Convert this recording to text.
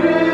Amen.